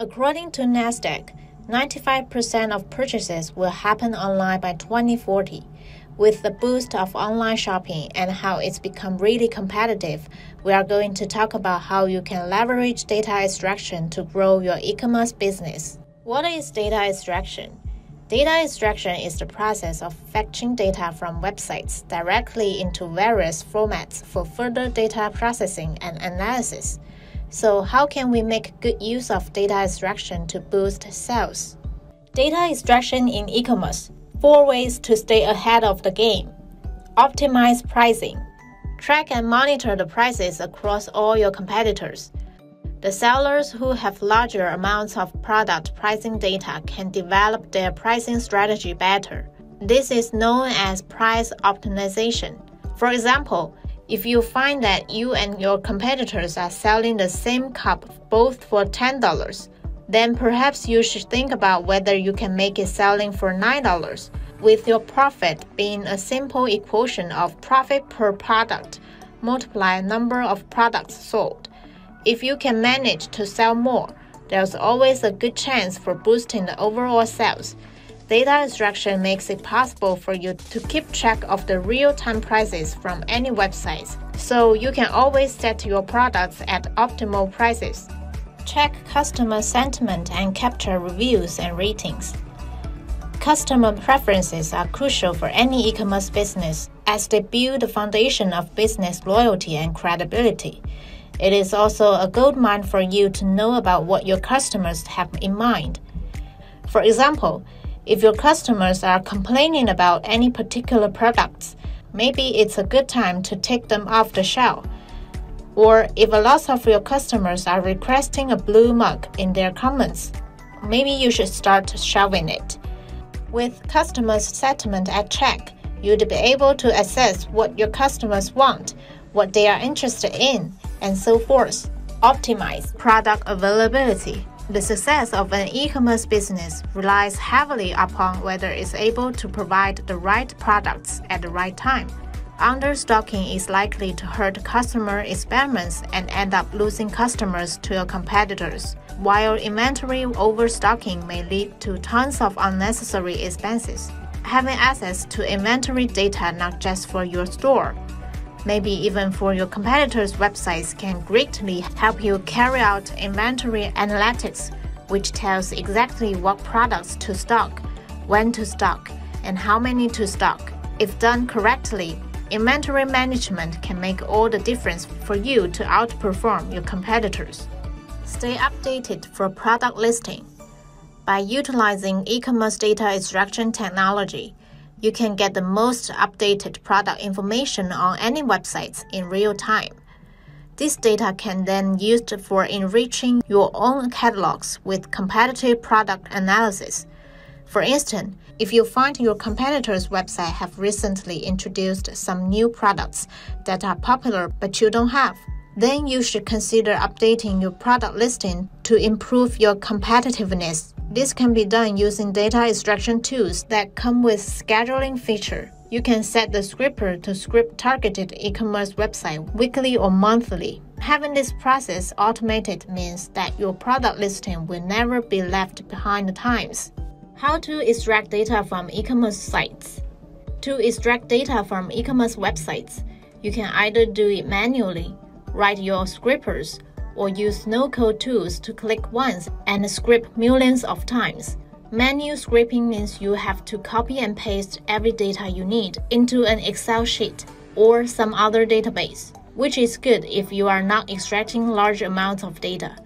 According to NASDAQ, 95% of purchases will happen online by 2040. With the boost of online shopping and how it's become really competitive, we are going to talk about how you can leverage data extraction to grow your e commerce business. What is data extraction? Data extraction is the process of fetching data from websites directly into various formats for further data processing and analysis. So, how can we make good use of data extraction to boost sales? Data extraction in e commerce Four ways to stay ahead of the game. Optimize pricing. Track and monitor the prices across all your competitors. The sellers who have larger amounts of product pricing data can develop their pricing strategy better. This is known as price optimization. For example, if you find that you and your competitors are selling the same cup both for $10, then perhaps you should think about whether you can make it selling for $9, with your profit being a simple equation of profit per product multiply number of products sold. If you can manage to sell more, there's always a good chance for boosting the overall sales. Data extraction makes it possible for you to keep track of the real-time prices from any websites, so you can always set your products at optimal prices. Check customer sentiment and capture reviews and ratings. Customer preferences are crucial for any e commerce business as they build the foundation of business loyalty and credibility. It is also a goldmine for you to know about what your customers have in mind. For example, if your customers are complaining about any particular products, maybe it's a good time to take them off the shelf or if a lot of your customers are requesting a blue mug in their comments, maybe you should start shelving it. With customers' sentiment at check, you'd be able to assess what your customers want, what they are interested in, and so forth. Optimize product availability. The success of an e commerce business relies heavily upon whether it's able to provide the right products at the right time. Understocking is likely to hurt customer experiments and end up losing customers to your competitors, while inventory overstocking may lead to tons of unnecessary expenses. Having access to inventory data not just for your store, maybe even for your competitors' websites can greatly help you carry out inventory analytics, which tells exactly what products to stock, when to stock, and how many to stock. If done correctly, Inventory management can make all the difference for you to outperform your competitors. Stay updated for product listing. By utilizing e commerce data extraction technology, you can get the most updated product information on any websites in real time. This data can then be used for enriching your own catalogs with competitive product analysis for instance, if you find your competitor's website have recently introduced some new products that are popular but you don't have, then you should consider updating your product listing to improve your competitiveness. This can be done using data extraction tools that come with scheduling feature. You can set the scraper to script targeted e-commerce website weekly or monthly. Having this process automated means that your product listing will never be left behind the times. How to extract data from e-commerce sites. To extract data from e-commerce websites, you can either do it manually, write your scripters, or use no-code tools to click once and script millions of times. Manual scraping means you have to copy and paste every data you need into an Excel sheet or some other database, which is good if you are not extracting large amounts of data.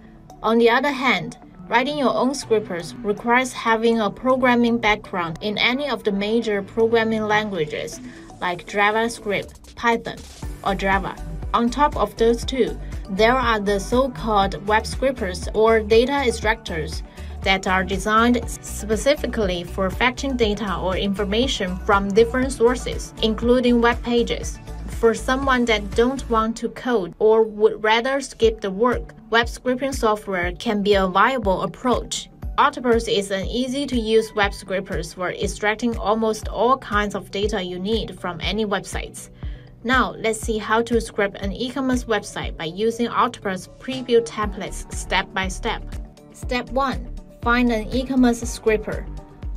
On the other hand, Writing your own scripts requires having a programming background in any of the major programming languages like JavaScript, Python, or Java. On top of those two, there are the so-called web scrapers or data extractors that are designed specifically for fetching data or information from different sources, including web pages. For someone that don't want to code or would rather skip the work, web scraping software can be a viable approach. Octoparse is an easy to use web scraper for extracting almost all kinds of data you need from any websites. Now, let's see how to scrape an e commerce website by using Octoparse preview templates step by step. Step 1. Find an e-commerce scraper.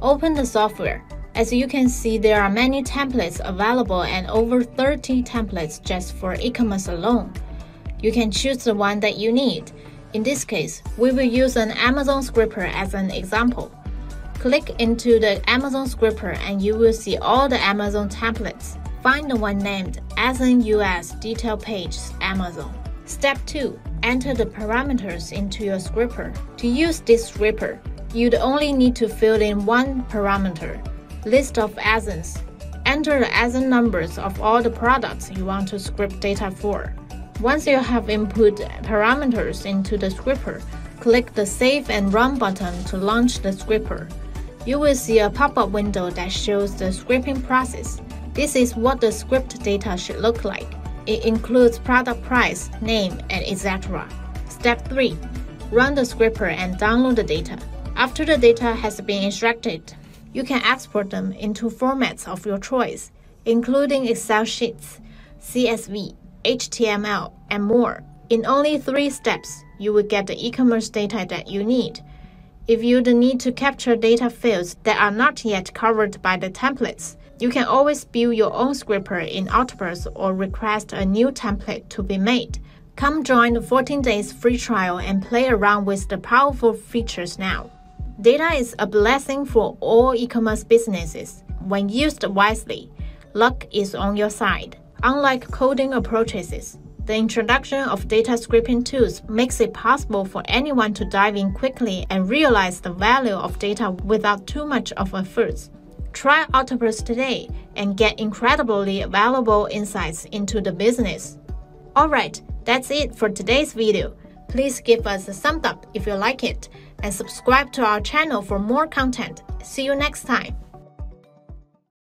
Open the software. As you can see, there are many templates available and over 30 templates just for e-commerce alone. You can choose the one that you need. In this case, we will use an Amazon scraper as an example. Click into the Amazon scraper and you will see all the Amazon templates. Find the one named Amazon US Detail Page Amazon. Step 2. Enter the parameters into your scraper. To use this scraper, you'd only need to fill in one parameter, list of ASINs. Enter the ASIN numbers of all the products you want to script data for. Once you have input parameters into the scraper, click the Save and Run button to launch the scraper. You will see a pop-up window that shows the scraping process. This is what the script data should look like. It includes product price, name, and etc. Step 3. Run the scraper and download the data. After the data has been extracted, you can export them into formats of your choice, including Excel sheets, CSV, HTML, and more. In only three steps, you will get the e-commerce data that you need. If you need to capture data fields that are not yet covered by the templates, you can always build your own scraper in Octoparse or request a new template to be made. Come join the 14 days free trial and play around with the powerful features now. Data is a blessing for all e-commerce businesses. When used wisely, luck is on your side. Unlike coding approaches, the introduction of data scraping tools makes it possible for anyone to dive in quickly and realize the value of data without too much of effort. Try Octoparse today and get incredibly valuable insights into the business. Alright, that's it for today's video. Please give us a thumbs up if you like it and subscribe to our channel for more content. See you next time.